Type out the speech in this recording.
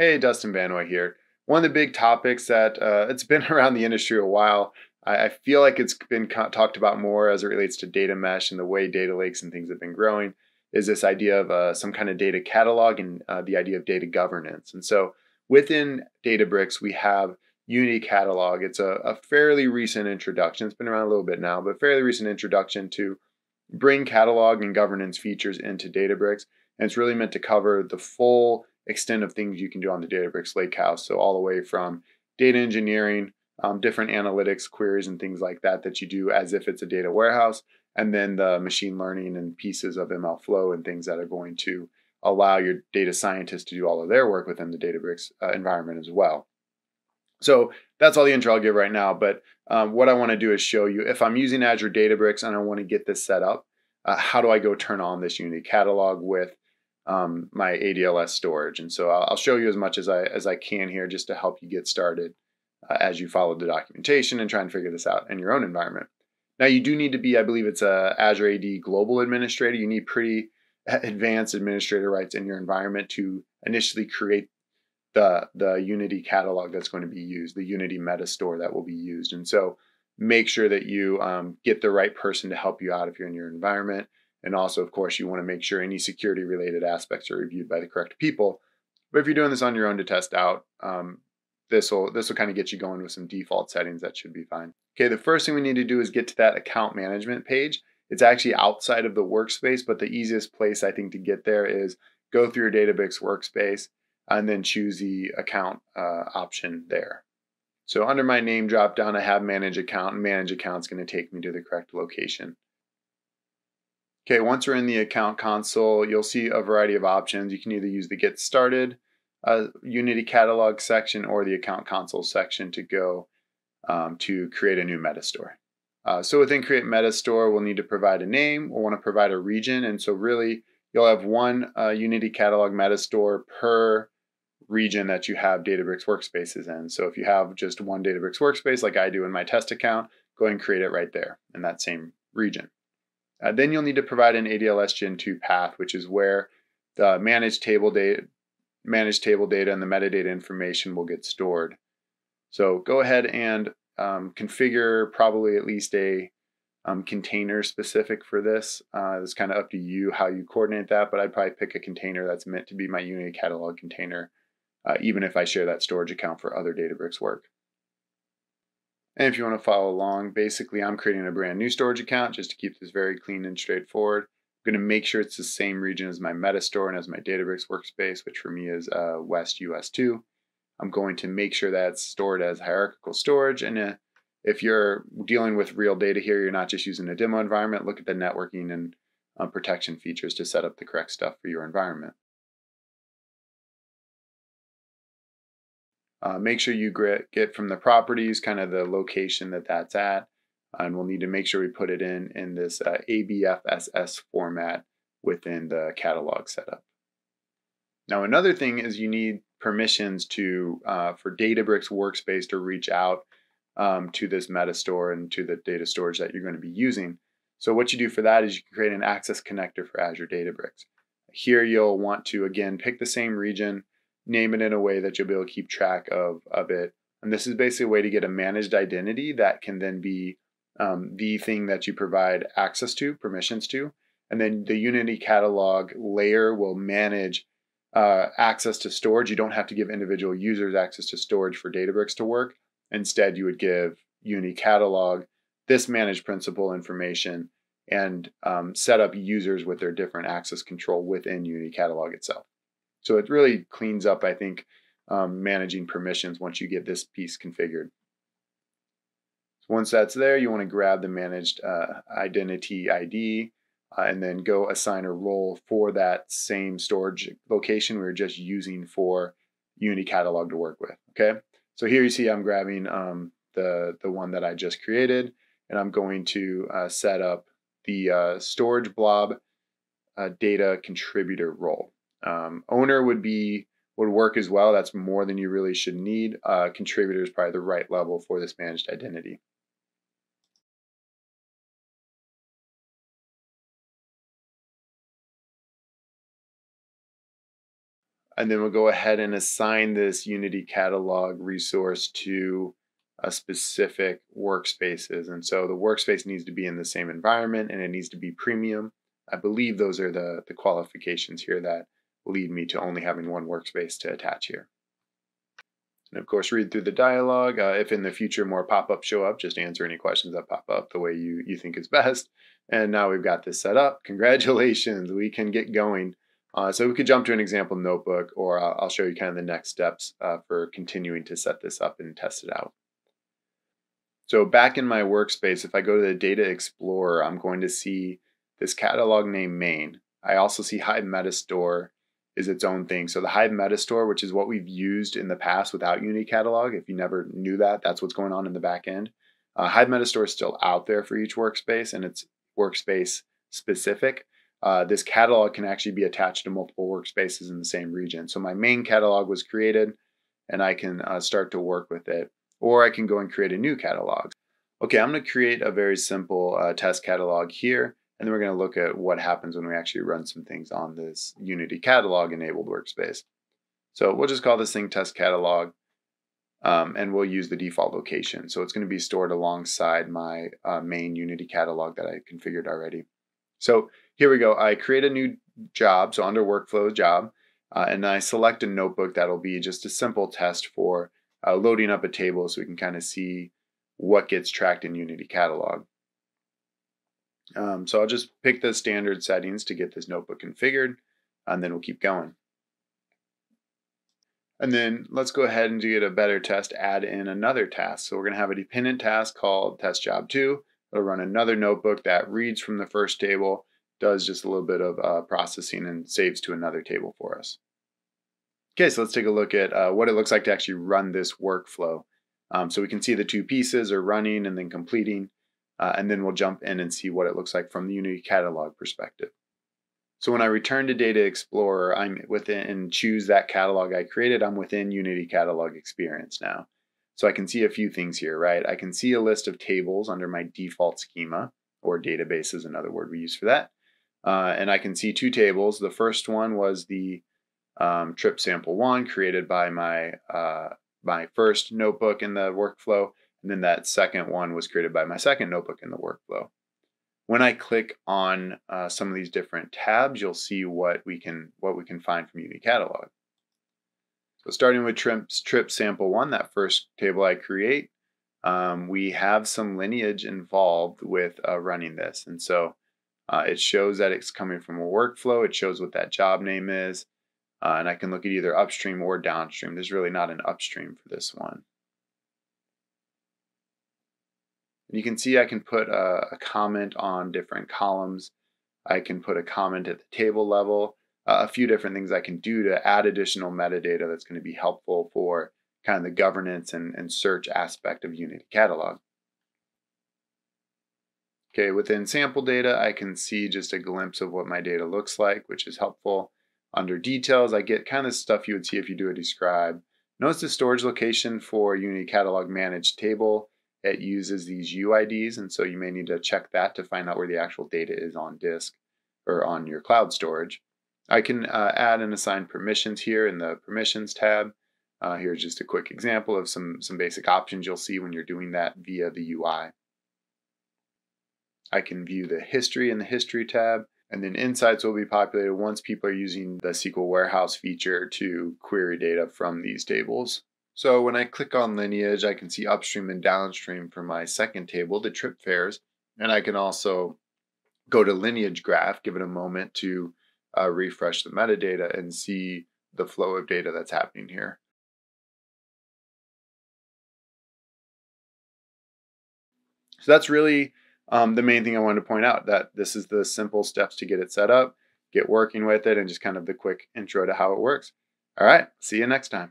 Hey, Dustin Vannoy here. One of the big topics that uh, it's been around the industry a while. I, I feel like it's been co- talked about more as it relates to data mesh and the way data lakes and things have been growing. Is this idea of uh, some kind of data catalog and uh, the idea of data governance? And so within Databricks, we have Unity Catalog. It's a, a fairly recent introduction. It's been around a little bit now, but fairly recent introduction to bring catalog and governance features into Databricks. And it's really meant to cover the full extent of things you can do on the Databricks Lakehouse. So all the way from data engineering, um, different analytics queries and things like that that you do as if it's a data warehouse, and then the machine learning and pieces of MLflow and things that are going to allow your data scientists to do all of their work within the Databricks uh, environment as well. So that's all the intro I'll give right now. But um, what I want to do is show you if I'm using Azure Databricks and I want to get this set up, uh, how do I go turn on this Unity catalog with um, my ADLS storage. And so I'll, I'll, show you as much as I as I can here just to help you get started uh, as you follow the documentation and try and figure this out in your own environment. Now you do need to be, I believe it's a Azure AD global administrator. You need pretty advanced administrator rights in your environment to initially create the the Unity catalog that's going to be used, the Unity meta store that will be used. And so make sure that you um, get the right person to help you out if you're in your environment. And also, of course, you want to make sure any security related aspects are reviewed by the correct people. But if you're doing this on your own to test out, um, this will this will kind of get you going with some default settings that should be fine. Okay, the first thing we need to do is get to that account management page. It's actually outside of the workspace, but the easiest place I think to get there is go through your Databricks workspace and then choose the account uh, option there. So under my name drop down, I have manage account, and manage account is going to take me to the correct location. Okay, once we're in the account console, you'll see a variety of options. You can either use the Get Started uh, Unity Catalog section or the Account Console section to go um, to create a new Metastore. Uh, so within Create Metastore, we'll need to provide a name. We'll want to provide a region. And so really, you'll have one uh, Unity Catalog Metastore per region that you have Databricks workspaces in. So if you have just one Databricks workspace, like I do in my test account, go and create it right there in that same region. Uh, then you'll need to provide an ADLS Gen 2 path, which is where the managed table data, managed table data and the metadata information will get stored. So go ahead and um, configure probably at least a um, container specific for this. Uh, it's kind of up to you how you coordinate that, but I'd probably pick a container that's meant to be my Unity catalog container, uh, even if I share that storage account for other Databricks work. And if you want to follow along, basically I'm creating a brand new storage account just to keep this very clean and straightforward. I'm going to make sure it's the same region as my Metastore and as my Databricks workspace, which for me is uh, West US2. I'm going to make sure that's stored as hierarchical storage. And uh, if you're dealing with real data here, you're not just using a demo environment, look at the networking and um, protection features to set up the correct stuff for your environment. Uh, make sure you get from the properties kind of the location that that's at. And we'll need to make sure we put it in in this uh, ABFSS format within the catalog setup. Now, another thing is you need permissions to uh, for Databricks Workspace to reach out um, to this Metastore and to the data storage that you're going to be using. So what you do for that is you can create an access connector for Azure Databricks. Here you'll want to, again, pick the same region, name it in a way that you'll be able to keep track of, of it. And this is basically a way to get a managed identity that can then be um, the thing that you provide access to, permissions to. And then the Unity catalog layer will manage uh, access to storage. You don't have to give individual users access to storage for Databricks to work. Instead, you would give Unity catalog this managed principal information and um, set up users with their different access control within Unity catalog itself. So it really cleans up, I think, um, managing permissions once you get this piece configured. So once that's there, you want to grab the managed uh, identity ID uh, and then go assign a role for that same storage location we were just using for Unity Catalog to work with. Okay, so here you see I'm grabbing um, the the one that I just created, and I'm going to uh, set up the uh, storage blob uh, data contributor role. Um, owner would be would work as well. That's more than you really should need. Uh, contributor is probably the right level for this managed identity. And then we'll go ahead and assign this Unity catalog resource to a specific workspaces. And so the workspace needs to be in the same environment and it needs to be premium. I believe those are the, the qualifications here that lead me to only having one workspace to attach here. And of course, read through the dialogue. Uh, if in the future more pop-ups show up, just answer any questions that pop up the way you, you think is best. And now we've got this set up. Congratulations, we can get going. Uh, so we could jump to an example notebook, or uh, I'll show you kind of the next steps uh, for continuing to set this up and test it out. So back in my workspace, if I go to the Data Explorer, I'm going to see this catalog name main. I also see Hive Metastore is its own thing. So the Hive Metastore, which is what we've used in the past without Unity Catalog, if you never knew that, that's what's going on in the back end. Uh, Hive Metastore is still out there for each workspace, and it's workspace specific. Uh, this catalog can actually be attached to multiple workspaces in the same region. So my main catalog was created, and I can uh, start to work with it. Or I can go and create a new catalog. Okay, I'm going to create a very simple uh, test catalog here. And then we're going to look at what happens when we actually run some things on this Unity catalog enabled workspace. So we'll just call this thing test catalog um, and we'll use the default location. So it's going to be stored alongside my uh, main Unity catalog that I configured already. So here we go. I create a new job, so under workflow job, uh, and I select a notebook that'll be just a simple test for uh, loading up a table so we can kind of see what gets tracked in Unity catalog. Um, so I'll just pick the standard settings to get this notebook configured, and then we'll keep going. And then let's go ahead and to get a better test, add in another task. So we're going to have a dependent task called test job 2. It'll run another notebook that reads from the first table, does just a little bit of uh, processing, and saves to another table for us. Okay, so let's take a look at uh, what it looks like to actually run this workflow. Um, so we can see the two pieces are running and then completing. Uh, and then we'll jump in and see what it looks like from the Unity catalog perspective. So when I return to Data Explorer, I'm within and choose that catalog I created, I'm within Unity Catalog Experience now. So I can see a few things here, right? I can see a list of tables under my default schema, or database is another word we use for that. Uh, and I can see two tables. The first one was the um, trip sample one created by my uh, my first notebook in the workflow, and then that second one was created by my second notebook in the workflow. When I click on uh, some of these different tabs, you'll see what we can what we can find from Unity Catalog. So starting with trips, trip sample one, that first table I create, um, we have some lineage involved with uh, running this. And so uh, it shows that it's coming from a workflow. It shows what that job name is. Uh, and I can look at either upstream or downstream. There's really not an upstream for this one. You can see I can put a, a comment on different columns. I can put a comment at the table level, uh, a few different things I can do to add additional metadata that's going to be helpful for kind of the governance and, and search aspect of Unity Catalog. Okay, within sample data, I can see just a glimpse of what my data looks like, which is helpful. Under details, I get kind of stuff you would see if you do a describe. Notice the storage location for Unity Catalog Managed Table it uses these UIDs, and so you may need to check that to find out where the actual data is on disk or on your cloud storage. I can uh, add and assign permissions here in the permissions tab. Uh, here's just a quick example of some, some basic options you'll see when you're doing that via the UI. I can view the history in the history tab, and then insights will be populated once people are using the SQL warehouse feature to query data from these tables. So when I click on lineage, I can see upstream and downstream for my second table, the trip fares, and I can also go to lineage graph, give it a moment to uh, refresh the metadata and see the flow of data that's happening here. So that's really um, the main thing I wanted to point out, that this is the simple steps to get it set up, get working with it, and just kind of the quick intro to how it works. All right, see you next time.